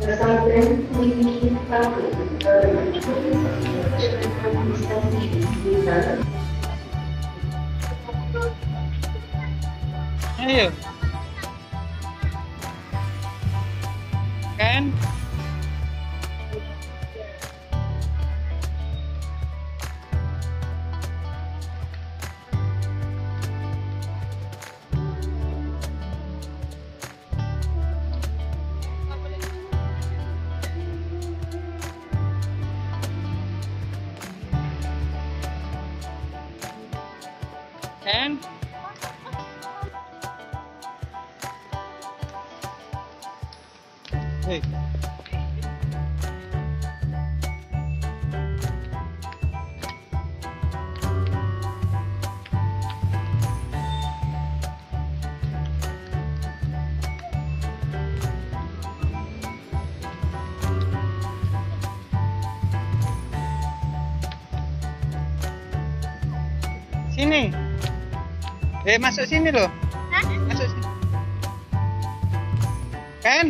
Pesantren ini takut Ayo. Kan? Kan? Hei. Sini. Eh masuk sini loh. Masuk sini. Kan?